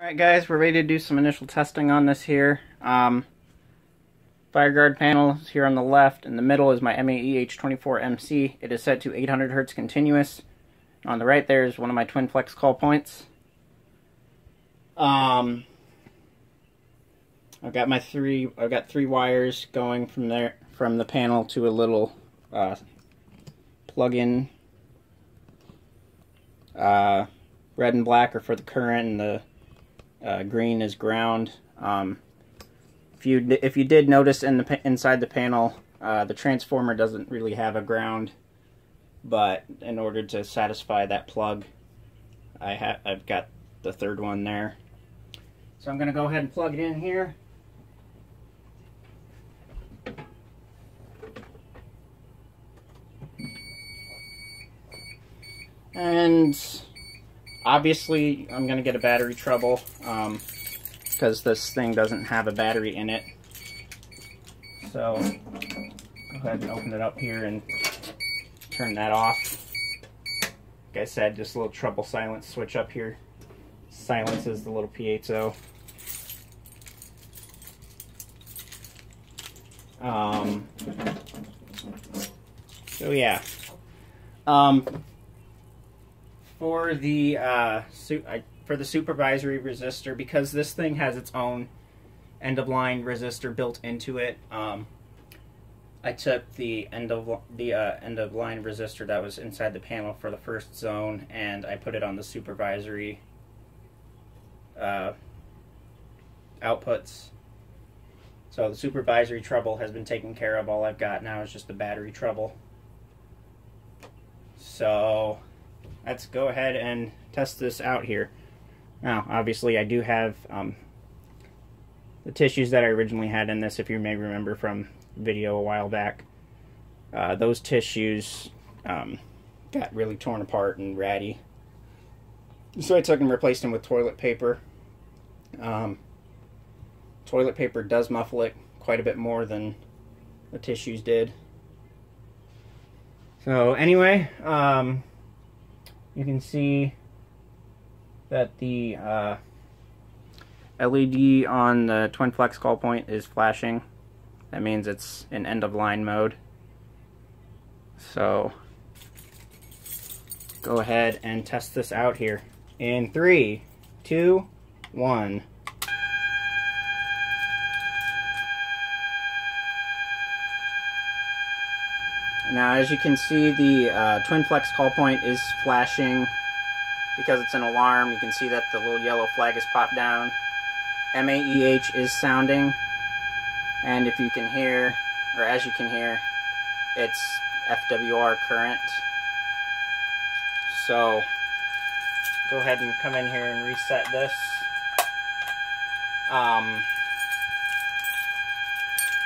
Alright guys, we're ready to do some initial testing on this here. Um, FireGuard panel is here on the left. In the middle is my MAE-H24MC. It is set to 800 Hertz continuous. On the right there is one of my Twinflex call points. Um, I've got my three. I've got three wires going from there from the panel to a little uh, plug-in. Uh, red and black are for the current, and the uh, green is ground. Um, if you if you did notice in the inside the panel, uh, the transformer doesn't really have a ground, but in order to satisfy that plug, I have I've got the third one there. So I'm going to go ahead and plug it in here. And obviously I'm going to get a battery trouble because um, this thing doesn't have a battery in it. So go ahead and open it up here and turn that off. Like I said, just a little trouble silence switch up here. Silences the little piezo. Um, so yeah. Um, for the uh, for the supervisory resistor, because this thing has its own end of line resistor built into it, um, I took the end of the uh, end of line resistor that was inside the panel for the first zone, and I put it on the supervisory uh, outputs. So the supervisory trouble has been taken care of. All I've got now is just the battery trouble. So let's go ahead and test this out here. Now, obviously, I do have um, the tissues that I originally had in this, if you may remember from video a while back. Uh, those tissues um, got really torn apart and ratty. So I took and replaced them with toilet paper. Um, toilet paper does muffle it quite a bit more than the tissues did. So anyway, um, you can see that the uh, LED on the Twinflex call point is flashing. That means it's in end of line mode. So go ahead and test this out here. In three, two, one. Now, as you can see, the uh, Twinflex call point is flashing because it's an alarm. You can see that the little yellow flag has popped down. MAEH is sounding, and if you can hear, or as you can hear, it's FWR current. So, go ahead and come in here and reset this. Um,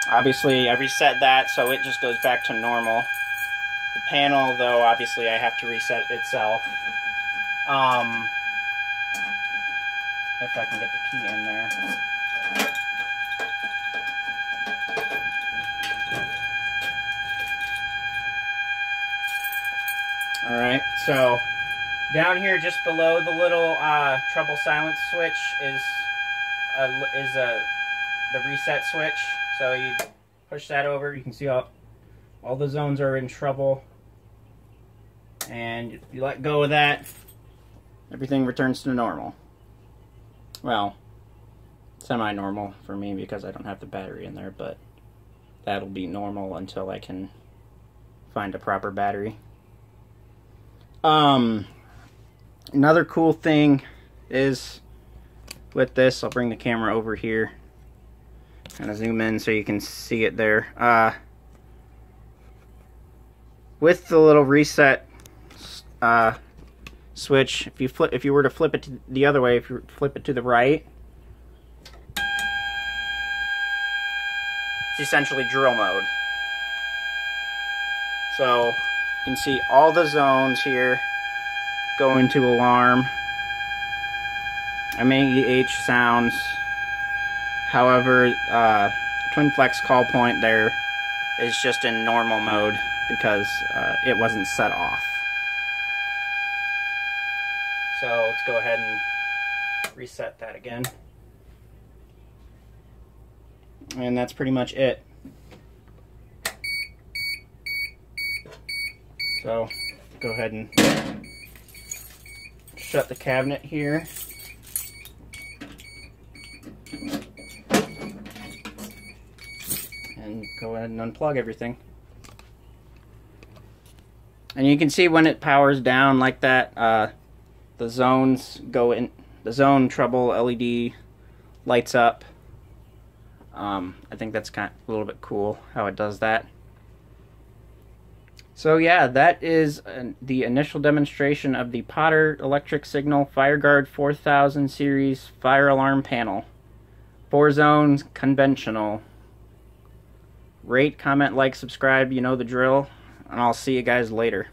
obviously, I reset that, so it just goes back to normal. The panel, though, obviously I have to reset itself. Um, if I can get the key in there. Alright, so down here just below the little uh, trouble silence switch is a, is a the reset switch. So you push that over, you can see all, all the zones are in trouble. And you let go of that, everything returns to normal. Well, semi-normal for me because I don't have the battery in there, but that'll be normal until I can find a proper battery. Um, another cool thing is with this, I'll bring the camera over here, kind of zoom in so you can see it there. Uh, with the little reset uh, switch, if you flip, if you were to flip it the other way, if you flip it to the right, it's essentially drill mode. So you can see all the zones here go into alarm. MAEH sounds. However, uh, Twinflex call point there is just in normal mode because uh, it wasn't set off. So let's go ahead and reset that again. And that's pretty much it. So go ahead and shut the cabinet here. And go ahead and unplug everything. And you can see when it powers down like that, uh, the zones go in, the zone trouble LED lights up. Um, I think that's kind of a little bit cool how it does that. So yeah, that is uh, the initial demonstration of the Potter Electric Signal FireGuard 4000 series fire alarm panel. Four zones, conventional. Rate, comment, like, subscribe, you know the drill, and I'll see you guys later.